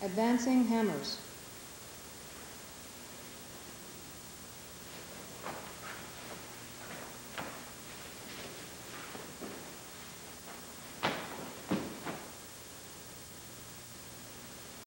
Advancing Hammers.